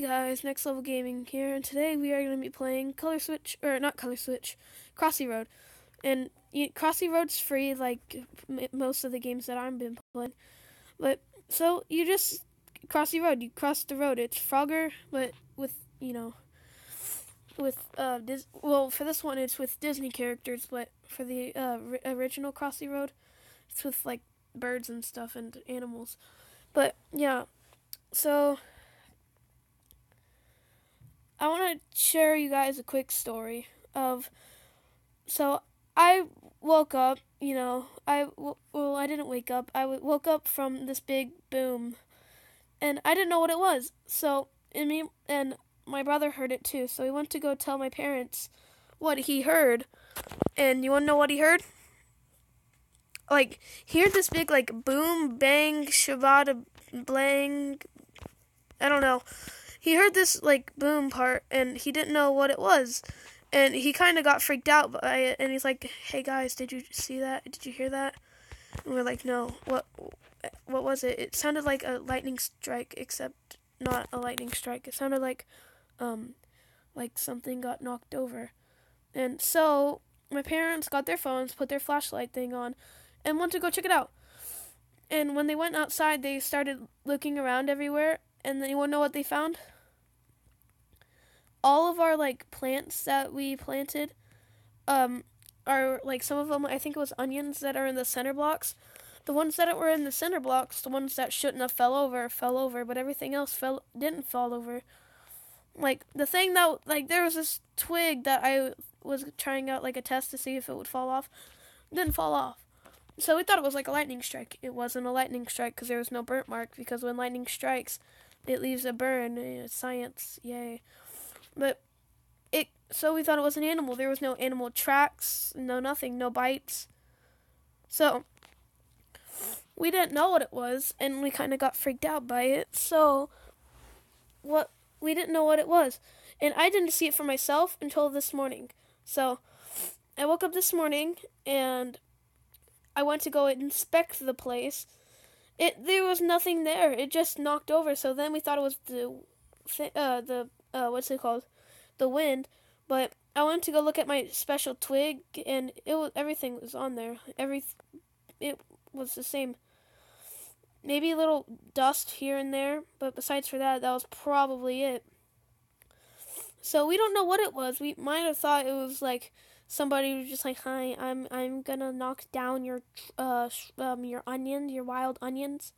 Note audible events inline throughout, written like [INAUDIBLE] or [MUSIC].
Guys, Next Level Gaming here, and today we are going to be playing Color Switch, or not Color Switch, Crossy Road. And you, Crossy Road's free, like most of the games that I've been playing. But, so, you just, Crossy Road, you cross the road. It's Frogger, but with, you know, with, uh, Dis- well, for this one it's with Disney characters, but for the, uh, ri- original Crossy Road, it's with, like, birds and stuff and animals. But, yeah, so... I want to share you guys a quick story of. So I woke up, you know, I well I didn't wake up. I woke up from this big boom, and I didn't know what it was. So and me and my brother heard it too. So he went to go tell my parents what he heard, and you want to know what he heard? Like he heard this big like boom bang shabada blang. I don't know he heard this like boom part and he didn't know what it was. And he kind of got freaked out by it and he's like hey guys did you see that? Did you hear that? And we're like no. What what was it? It sounded like a lightning strike except not a lightning strike. It sounded like um like something got knocked over. And so my parents got their phones put their flashlight thing on and went to go check it out. And when they went outside they started looking around everywhere and then you want to know what they found? All of our like plants that we planted, um, are like some of them. I think it was onions that are in the center blocks. The ones that were in the center blocks, the ones that shouldn't have fell over, fell over, but everything else fell didn't fall over. Like the thing that like there was this twig that I was trying out like a test to see if it would fall off, didn't fall off. So we thought it was like a lightning strike. It wasn't a lightning strike because there was no burnt mark. Because when lightning strikes, it leaves a burn. Eh, it's science, yay! But it. So we thought it was an animal. There was no animal tracks, no nothing, no bites. So we didn't know what it was, and we kind of got freaked out by it. So what? We didn't know what it was, and I didn't see it for myself until this morning. So I woke up this morning and I went to go inspect the place. It there was nothing there. It just knocked over. So then we thought it was the uh the uh what's it called? The wind. But I went to go look at my special twig and it was everything was on there. Every it was the same. Maybe a little dust here and there, but besides for that, that was probably it. So we don't know what it was. We might have thought it was like somebody was just like, "Hi, I'm I'm gonna knock down your uh um your onions, your wild onions."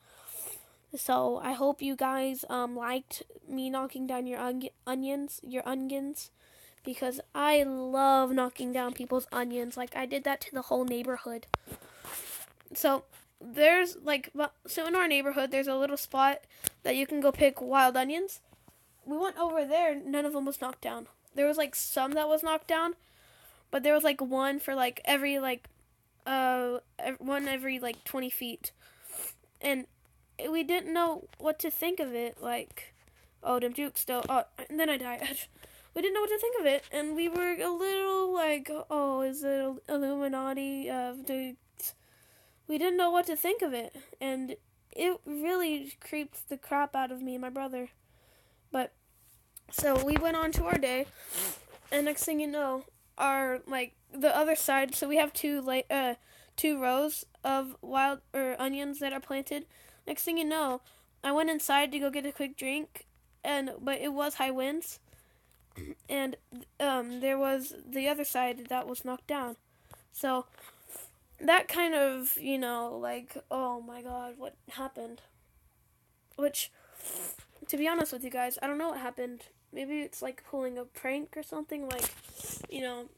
So I hope you guys um liked me knocking down your on- onions, your onions, because I love knocking down people's onions. Like I did that to the whole neighborhood. So there's like so in our neighborhood there's a little spot that you can go pick wild onions. We went over there, none of them was knocked down. There was like some that was knocked down, but there was like one for like every like uh one every like 20 feet. And we didn't know what to think of it like oh them jukes still oh and then i died. [LAUGHS] We didn't know what to think of it and we were a little like oh is it illuminati uh the we didn't know what to think of it and it really creeped the crap out of me and my brother. But so we went on to our day and next thing you know are like the other side. So we have two like uh two rows of wild or onions that are planted. Next thing you know, I went inside to go get a quick drink, and but it was high winds, [CLEARS THROAT] and um there was the other side that was knocked down. So that kind of you know like oh my god what happened, which to be honest with you guys I don't know what happened maybe it's like pulling a prank or something like you know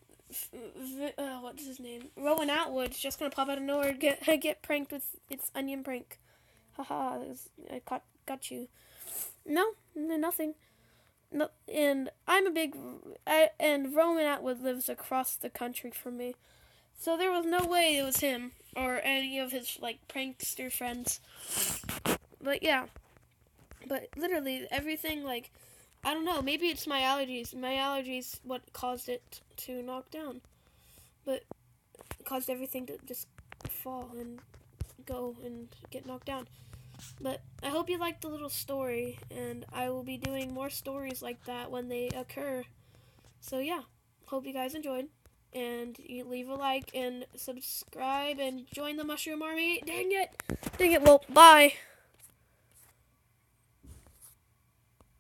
uh, what's his name? Roman Atwood's just gonna pop out of nowhere get [LAUGHS] get pranked with its onion prank. Haha i caught got you. No nothing. No and i'm a big I, and Roman atwood lives across the country from me. So there was no way it was him or any of his like prankster friends. But yeah. But literally everything like I don't know. Maybe it's my allergies. My allergies what caused it to knock down, but caused everything to just fall and go and get knocked down. But I hope you liked the little story, and I will be doing more stories like that when they occur. So yeah, hope you guys enjoyed. And you leave a like and subscribe and join the Mushroom Army. Dang it! Dang it, well, bye.